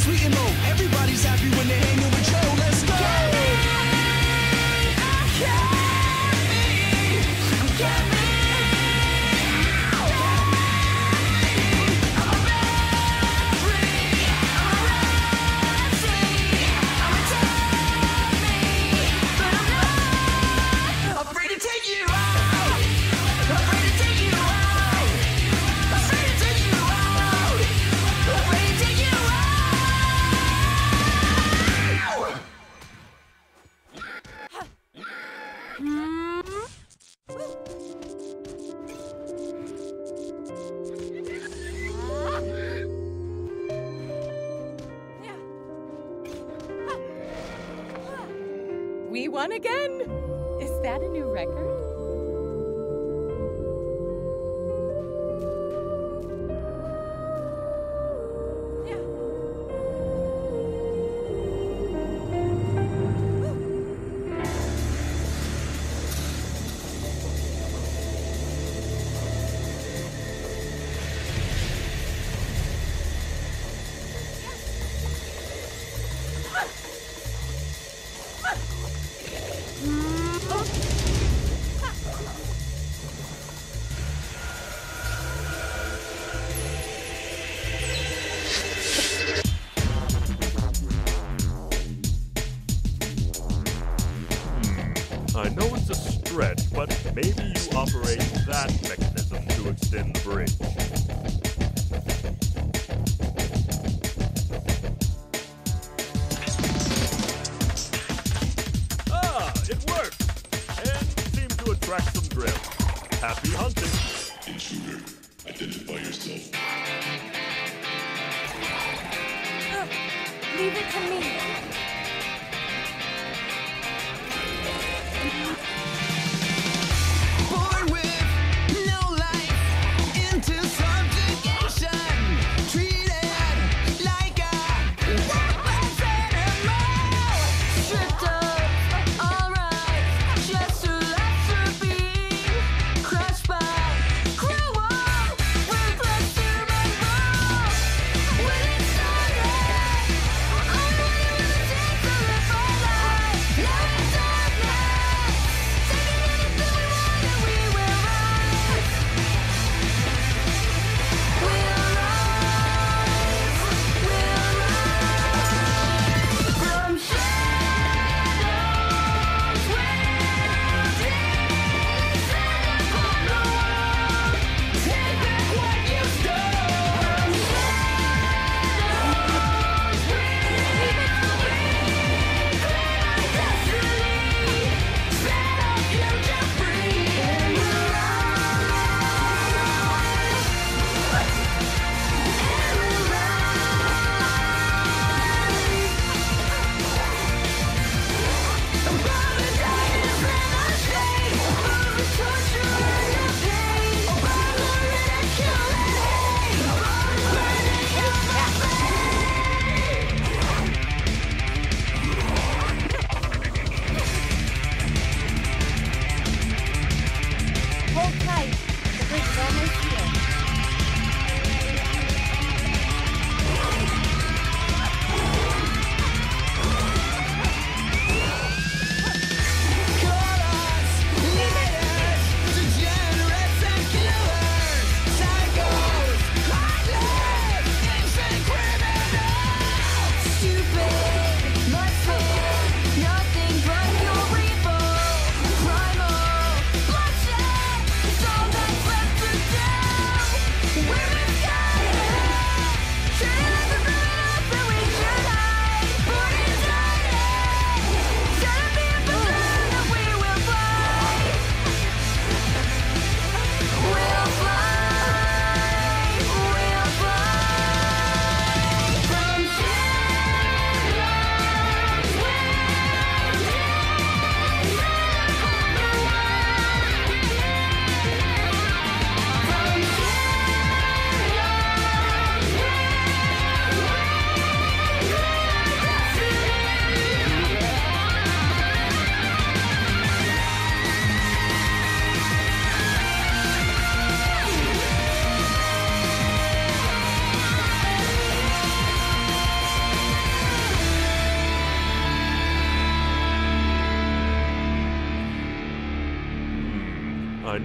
sweet and low. Everybody threat, but maybe you operate that mechanism to extend the bridge. Ah, it worked. And seemed to attract some drakes. Happy hunting! Intruder, identify yourself. Leave it to me.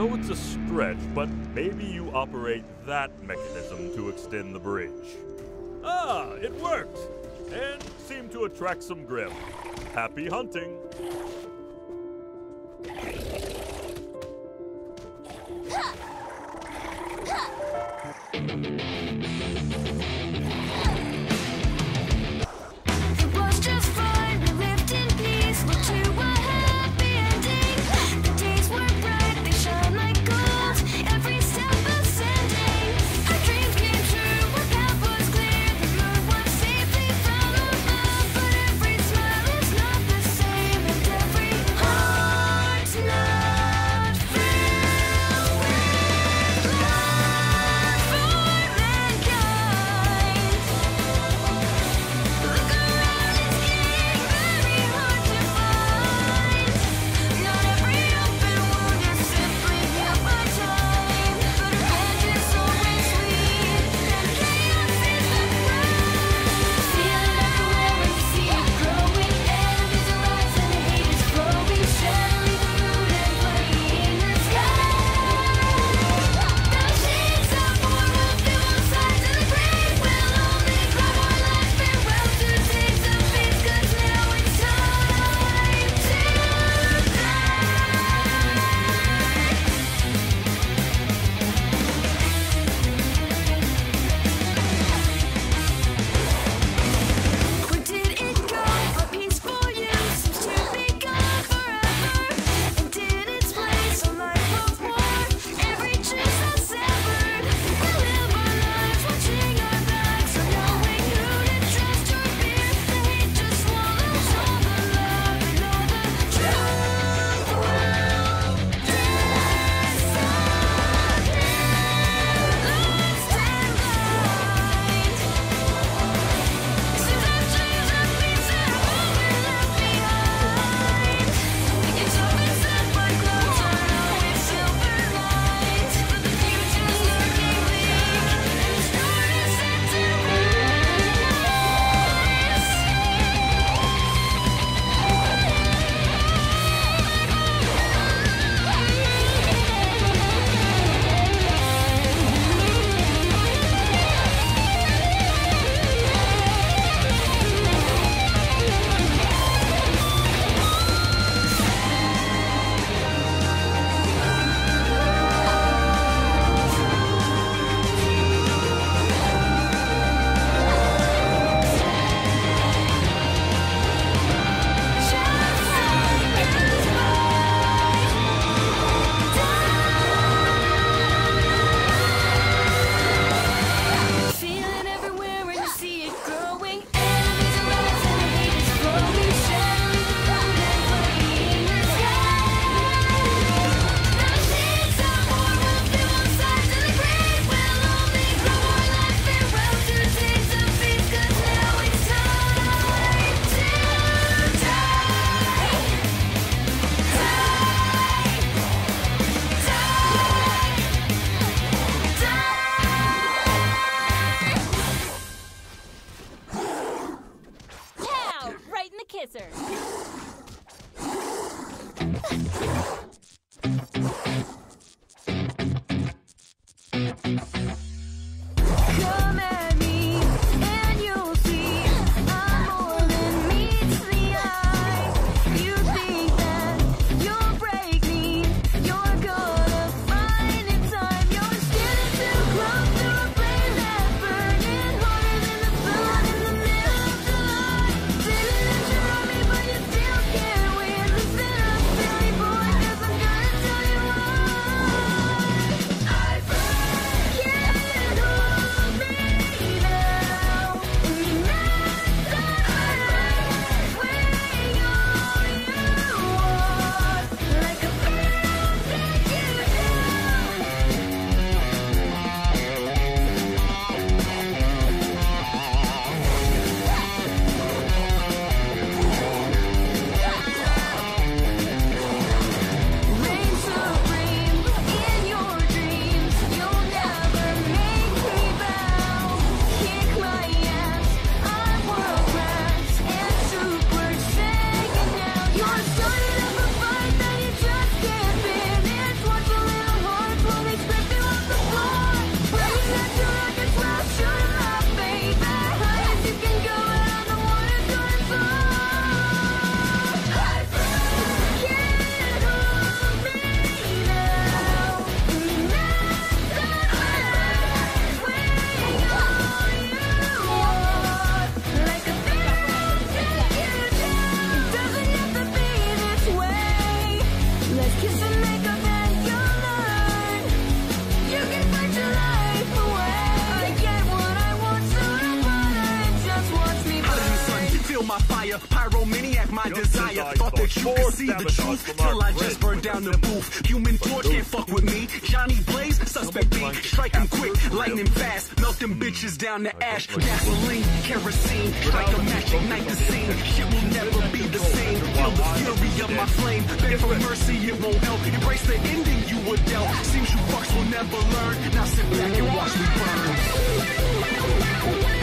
know it's a stretch, but maybe you operate that mechanism to extend the bridge. Ah, it worked! And seemed to attract some Grimm. Happy hunting! You could see the truth till I just burned down the booth. Human torch can't fuck with me. Johnny Blaze, suspect B, strike him quick, lightning fast, melt them bitches down to ash. Gasoline, kerosene, strike a match, ignite the scene. Shit will never be the same. Feel the fury of my flame. Beg for mercy, it won't help. Embrace the ending you were dealt. Seems you fucks will never learn. Now sit back and watch me burn.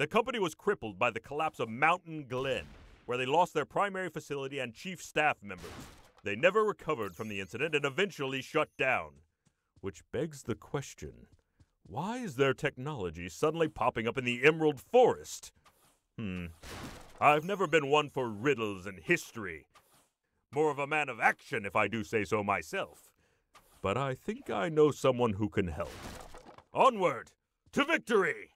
The company was crippled by the collapse of Mountain Glenn, where they lost their primary facility and chief staff members. They never recovered from the incident and eventually shut down. Which begs the question why is their technology suddenly popping up in the Emerald Forest? Hmm. I've never been one for riddles and history. More of a man of action, if I do say so myself. But I think I know someone who can help. Onward to victory!